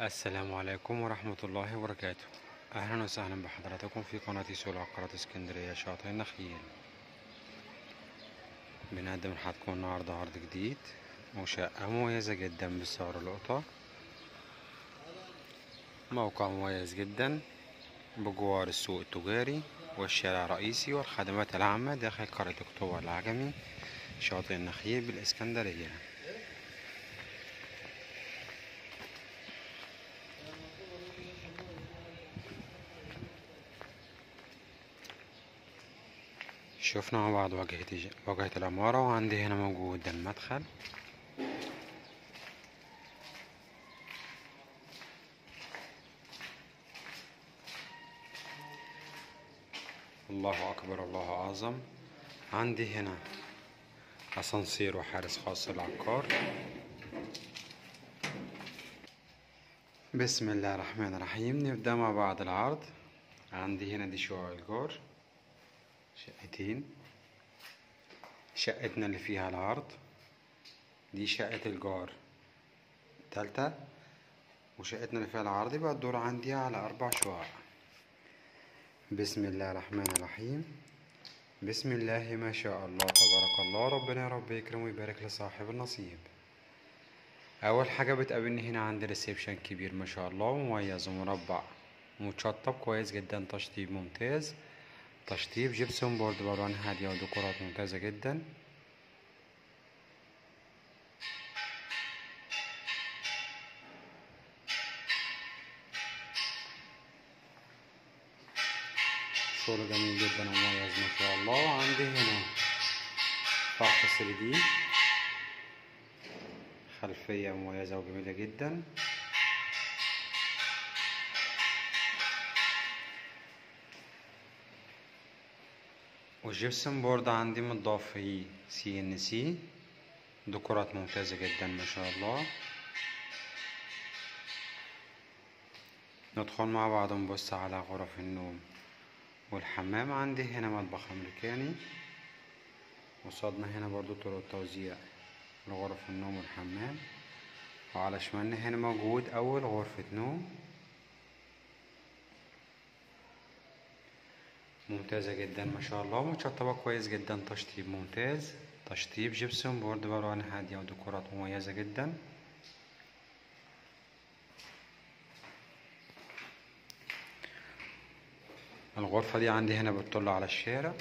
السلام عليكم ورحمة الله وبركاته. أهلا وسهلا بحضراتكم في قناة سوق العقارات اسكندرية شاطئ النخيل. بنقدم لحضراتكم النهاردة عرض جديد وشقة مميزة جدا بسعر القطع موقع مميز جدا بجوار السوق التجاري والشارع الرئيسي والخدمات العامة داخل قرية أكتوبر العجمي. شاطئ النخيل بالإسكندرية. شفنا مع بعض واجهة واجهة العمارة وعندي هنا موجود المدخل. الله أكبر الله أعظم. عندي هنا أسانسير وحارس خاص للعقار بسم الله الرحمن الرحيم نبدأ مع بعض العرض. عندي هنا دي شقق الجار شقتين. شقتنا اللي فيها العرض. دي شقة الجار التالتة وشقتنا اللي فيها العرض يبقى الدور عندي على أربع شقق. بسم الله الرحمن الرحيم. بسم الله ما شاء الله تبارك الله. ربنا يا رب يكرم ويبارك لصاحب النصيب. أول حاجة بتقابلني هنا عندي ريسبشن كبير ما شاء الله مميز ومربع. متشطب كويس جدا تشطيب ممتاز. تشطيب جبسون بورد بألوان هادية وديكورات ممتازة جدا. شغل جميل جدا ومميز ما شاء الله. وعندي هنا فرح 3 خلفية مميزة وجميلة جدا. وال gypsum board عندي متضاف فيه CNC. ديكورات ممتازة جدا ما شاء الله. ندخل مع بعض نبص على غرف النوم. والحمام عندي هنا مطبخ أمريكاني وقصادنا هنا برضو طرقة توزيع لغرف النوم والحمام. وعلى شمالنا هنا موجود أول غرفة نوم. ممتازة جدا ما شاء الله متشطبة كويس جدا تشطيب ممتاز. تشطيب جبسون بورد بألوان هادية وديكورات مميزة جدا. الغرفة دي عندي هنا بتطل على الشارع.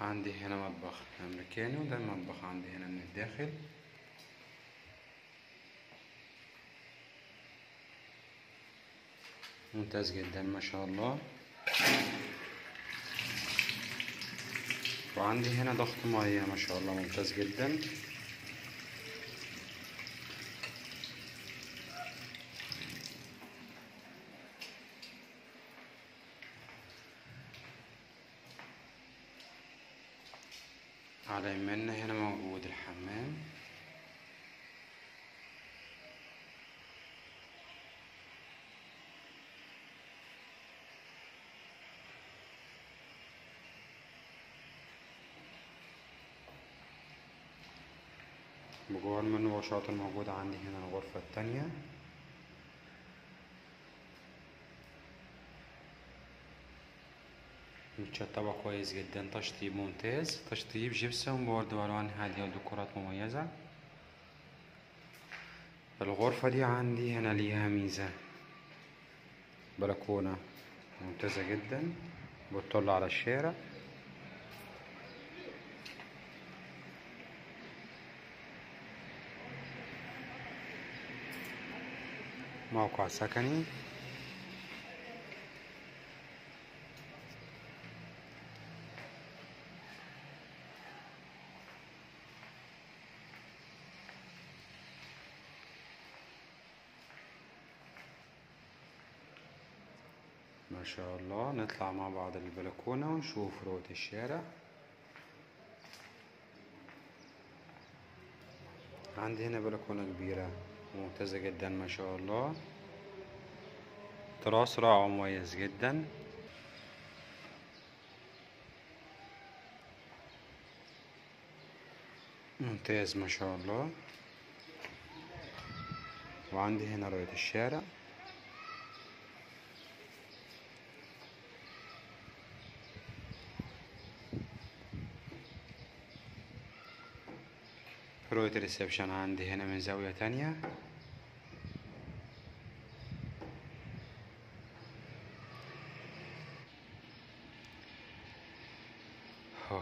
عندي هنا مطبخ أمريكاني وده المطبخ عندي هنا من الداخل. ممتاز جدا ما شاء الله. وعندي هنا ضغط مية ما شاء الله ممتاز جدا. على يمنا هنا موجود الحمام. بجوار منه مباشرة موجودة عندي هنا الغرفة التانية. متشطبة كويس جدا. تشطيب ممتاز. تشطيب جبسون بورد وألوان هادية وديكورات مميزة. الغرفة دي عندي هنا ليها ميزة. بلكونة ممتازة جدا. بتطل على الشارع. موقع سكني. ما شاء الله. نطلع مع بعض البلكونة ونشوف رؤية الشارع. عندي هنا بلكونة كبيرة. ممتازة جدا ما شاء الله. تراث رائع ومميز جدا. ممتاز ما شاء الله. وعندي هنا رؤية الشارع. رؤية الريسبشن عندي هنا من زاوية تانية.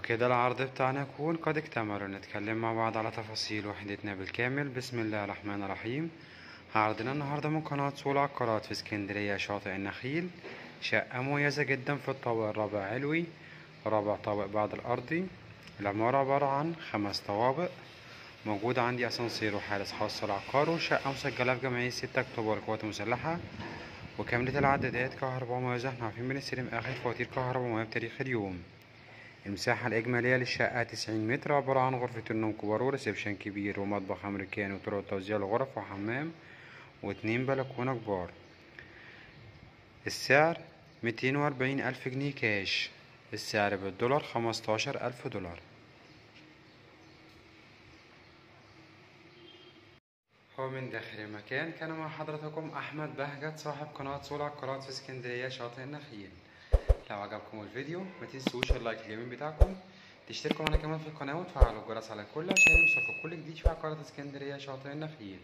وكده العرض بتاعنا. يكون قد اكتمل ونتكلم مع بعض على تفاصيل وحدتنا بالكامل بسم الله الرحمن الرحيم. عرضنا النهاردة من قناة سول عقارات في اسكندرية شاطئ النخيل. شقة مميزة جدا في الطابق الرابع علوي رابع طابق بعد الأرضي العمارة عبارة عن خمس طوابق موجود عندي أسانسير وحارس خاص للعقار وشقة مسجلة في جمعية ستة أكتوبر القوات المسلحة. وكاملة العدادات كهرباء ومياه إحنا عارفين بنستلم آخر فواتير كهرباء ومياه بتاريخ اليوم. المساحة الإجمالية للشقة تسعين متر عبارة عن غرفة النوم كبار وريسبشن كبير ومطبخ أمريكاني وطرق توزيع الغرف وحمام واتنين بلكونة كبار. السعر ميتين وأربعين ألف جنيه كاش. السعر بالدولار خمستاشر ألف دولار. هو من داخل المكان كان مع حضرتكم أحمد بهجت صاحب قناة سول عقارات في اسكندرية شاطئ النخيل. لو عجبكم الفيديو. ما تنسوش ال like الجميل بتاعكم. تشتركوا معنا كمان في القناة وتفعلوا الجرس على الكل عشان يوصلكوا كل جديد في عقارات اسكندرية شاطئ النخيل.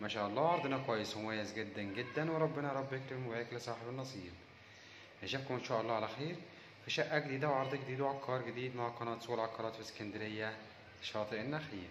ما شاء الله عرضنا كويس ومميز جدا جدا وربنا رب يكرم ويبارك لصاحب النصيب. نشوفكم إن شاء الله على خير في شقة جديدة وعرض جديد وعقار جديد مع قناة سول عقارات في اسكندرية شاطئ النخيل.